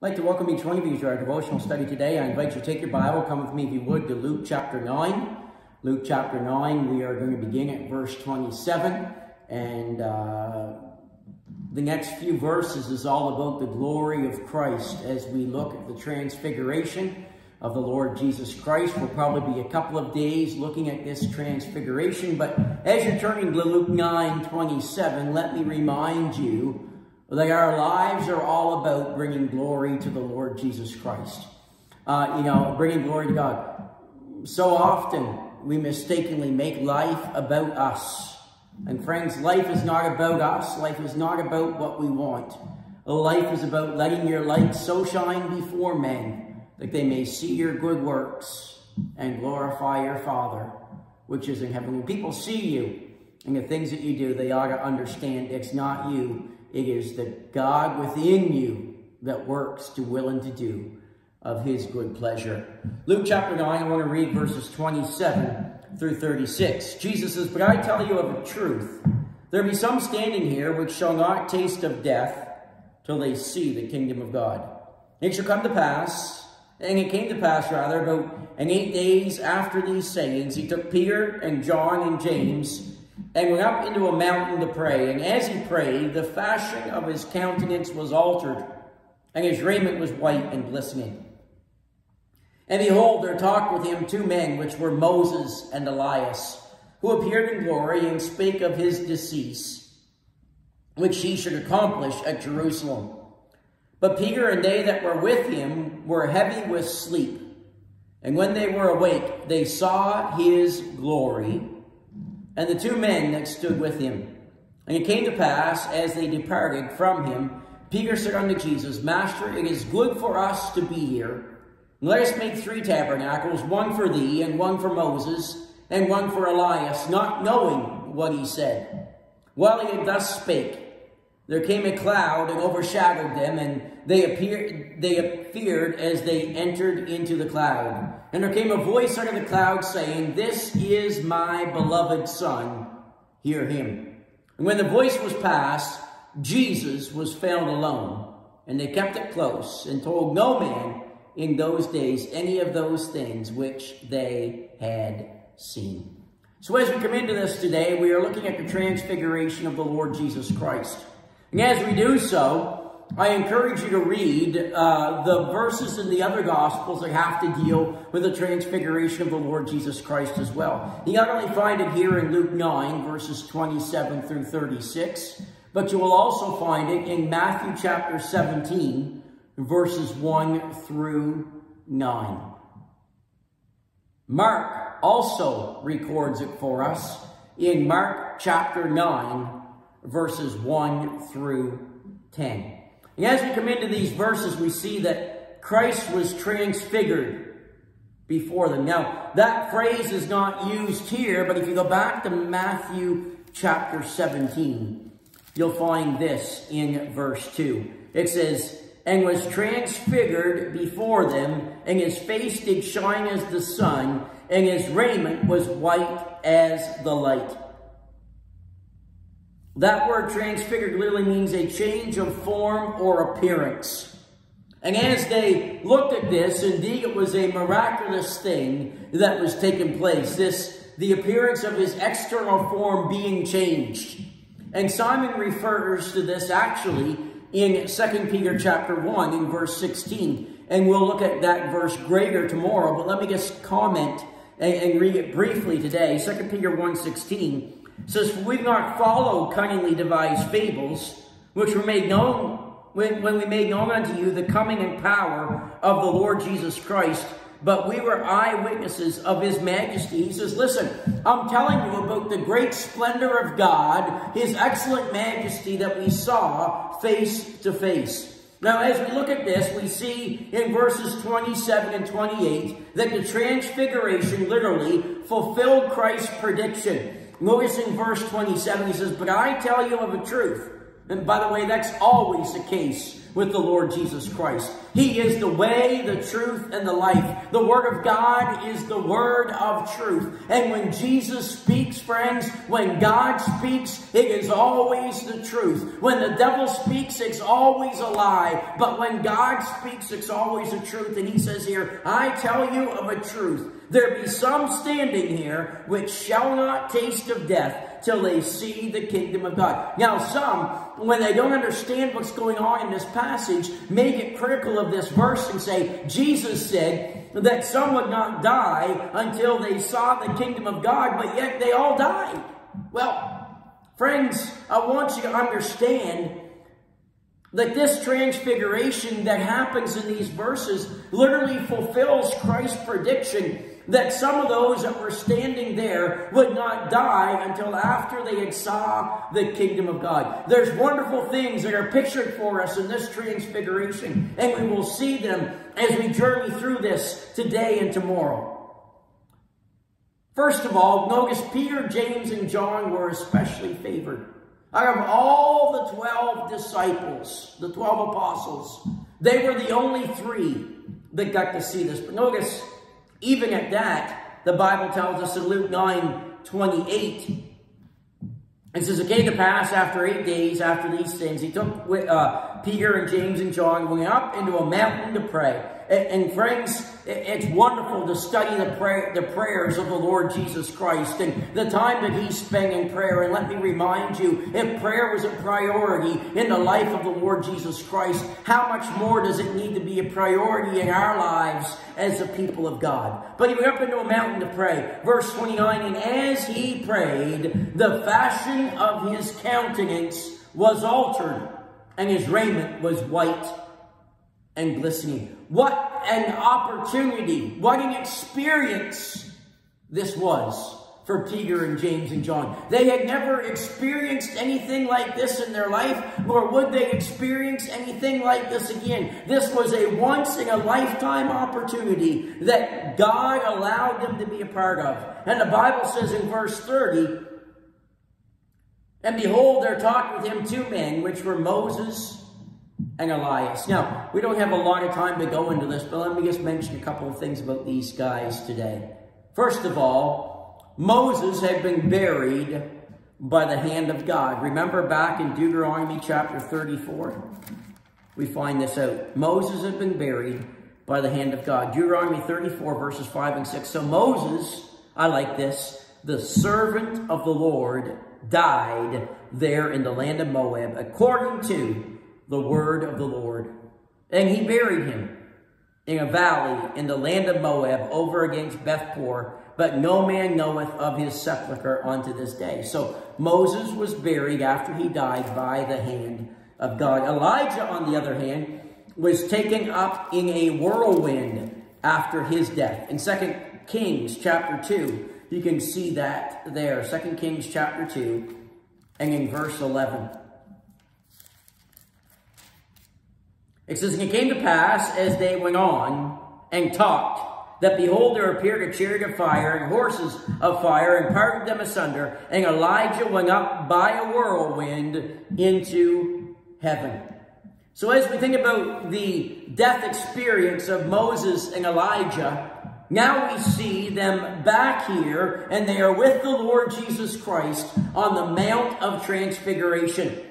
I'd like to welcome each one of you to our devotional study today. I invite you to take your Bible, come with me if you would to Luke chapter 9. Luke chapter 9, we are going to begin at verse 27. And uh, the next few verses is all about the glory of Christ as we look at the transfiguration of the Lord Jesus Christ. We'll probably be a couple of days looking at this transfiguration. But as you're turning to Luke 9, 27, let me remind you like our lives are all about bringing glory to the Lord Jesus Christ. Uh, you know, bringing glory to God. So often we mistakenly make life about us. And friends, life is not about us. Life is not about what we want. Life is about letting your light so shine before men that they may see your good works and glorify your Father, which is in heaven. When people see you and the things that you do, they ought to understand it's not you, it is the God within you that works to will and to do of his good pleasure. Luke chapter 9, I want to read verses 27 through 36. Jesus says, But I tell you of a truth, there be some standing here which shall not taste of death till they see the kingdom of God. It shall come to pass, and it came to pass rather, about and eight days after these sayings, he took Peter and John and James and went up into a mountain to pray. And as he prayed, the fashion of his countenance was altered, and his raiment was white and glistening. And behold, there talked with him two men, which were Moses and Elias, who appeared in glory and spake of his decease, which he should accomplish at Jerusalem. But Peter and they that were with him were heavy with sleep. And when they were awake, they saw his glory, and the two men that stood with him. And it came to pass, as they departed from him, Peter said unto Jesus, Master, it is good for us to be here. Let us make three tabernacles, one for thee, and one for Moses, and one for Elias, not knowing what he said. While he had thus spake, there came a cloud and overshadowed them, and they appeared, they appeared as they entered into the cloud. And there came a voice out of the cloud saying, This is my beloved Son, hear him. And when the voice was past, Jesus was found alone. And they kept it close and told no man in those days any of those things which they had seen. So as we come into this today, we are looking at the transfiguration of the Lord Jesus Christ. And as we do so, I encourage you to read uh, the verses in the other Gospels that have to deal with the transfiguration of the Lord Jesus Christ as well. You not only find it here in Luke 9, verses 27 through 36, but you will also find it in Matthew chapter 17, verses 1 through 9. Mark also records it for us in Mark chapter 9, verses 1 through 10. And as we come into these verses, we see that Christ was transfigured before them. Now, that phrase is not used here, but if you go back to Matthew chapter 17, you'll find this in verse 2. It says, And was transfigured before them, and his face did shine as the sun, and his raiment was white as the light. That word transfigured literally means a change of form or appearance. And as they looked at this, indeed it was a miraculous thing that was taking place. This, the appearance of his external form being changed. And Simon refers to this actually in 2 Peter chapter 1 in verse 16. And we'll look at that verse greater tomorrow, but let me just comment and, and read it briefly today. 2 Peter 1 16 says, For we not followed cunningly devised fables, which were made known when, when we made known unto you the coming and power of the Lord Jesus Christ, but we were eyewitnesses of his majesty. He says, listen, I'm telling you about the great splendor of God, his excellent majesty that we saw face to face. Now, as we look at this, we see in verses 27 and 28 that the transfiguration literally fulfilled Christ's prediction. Notice in verse 27, he says, But I tell you of a truth. And by the way, that's always the case with the Lord Jesus Christ. He is the way, the truth, and the life. The Word of God is the Word of truth. And when Jesus speaks, friends, when God speaks, it is always the truth. When the devil speaks, it's always a lie. But when God speaks, it's always the truth. And he says here, I tell you of a truth. There be some standing here which shall not taste of death till they see the kingdom of God. Now, some, when they don't understand what's going on in this passage, may get critical of this verse and say, Jesus said that some would not die until they saw the kingdom of God, but yet they all died. Well, friends, I want you to understand that this transfiguration that happens in these verses literally fulfills Christ's prediction that some of those that were standing there would not die until after they had saw the kingdom of God. There's wonderful things that are pictured for us in this transfiguration, and we will see them as we journey through this today and tomorrow. First of all, notice Peter, James, and John were especially favored. Out of all the 12 disciples, the 12 apostles, they were the only three that got to see this. But notice, even at that, the Bible tells us in Luke 9, 28, it says, it came to pass after eight days after these things, he took uh, Peter and James and John, went up into a mountain to pray. And, friends, it's wonderful to study the, pray, the prayers of the Lord Jesus Christ and the time that he spent in prayer. And let me remind you, if prayer was a priority in the life of the Lord Jesus Christ, how much more does it need to be a priority in our lives as the people of God? But he went up into a mountain to pray. Verse 29, And as he prayed, the fashion of his countenance was altered, and his raiment was white and glistening. What an opportunity, what an experience this was for Peter and James and John. They had never experienced anything like this in their life, nor would they experience anything like this again. This was a once in a lifetime opportunity that God allowed them to be a part of. And the Bible says in verse 30, And behold, there talked with him two men, which were Moses and Elias. Now, we don't have a lot of time to go into this, but let me just mention a couple of things about these guys today. First of all, Moses had been buried by the hand of God. Remember back in Deuteronomy chapter 34? We find this out. Moses had been buried by the hand of God. Deuteronomy 34 verses 5 and 6. So Moses, I like this, the servant of the Lord died there in the land of Moab according to the word of the Lord. And he buried him in a valley in the land of Moab over against Bethpeor, but no man knoweth of his sepulchre unto this day. So Moses was buried after he died by the hand of God. Elijah, on the other hand, was taken up in a whirlwind after his death. In 2 Kings chapter 2, you can see that there. 2 Kings chapter 2 and in verse 11. It says, it came to pass as they went on and talked, that behold, there appeared a chariot of fire and horses of fire and parted them asunder. And Elijah went up by a whirlwind into heaven. So as we think about the death experience of Moses and Elijah, now we see them back here and they are with the Lord Jesus Christ on the Mount of Transfiguration.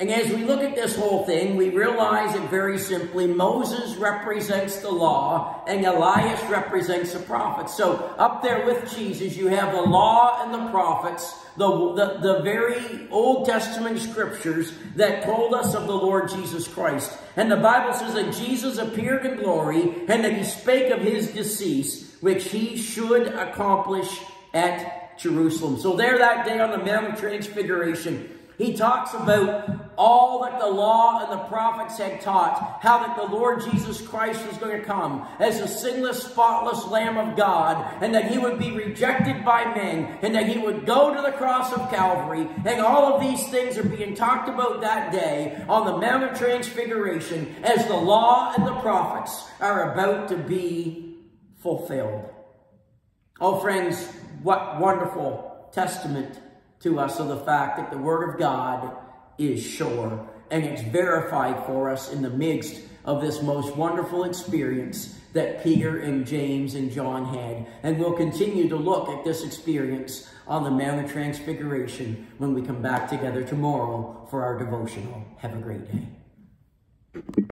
And as we look at this whole thing, we realize it very simply Moses represents the law and Elias represents the prophets. So up there with Jesus, you have the law and the prophets, the, the, the very Old Testament scriptures that told us of the Lord Jesus Christ. And the Bible says that Jesus appeared in glory and that he spake of his decease, which he should accomplish at Jerusalem. So there that day on the Mount of Transfiguration, he talks about all that the law and the prophets had taught, how that the Lord Jesus Christ was going to come as a sinless, spotless Lamb of God, and that he would be rejected by men, and that he would go to the cross of Calvary, and all of these things are being talked about that day on the Mount of Transfiguration as the law and the prophets are about to be fulfilled. Oh, friends, what wonderful testament to us of the fact that the Word of God is sure and it's verified for us in the midst of this most wonderful experience that Peter and James and John had. And we'll continue to look at this experience on the Mount of Transfiguration when we come back together tomorrow for our devotional. Have a great day.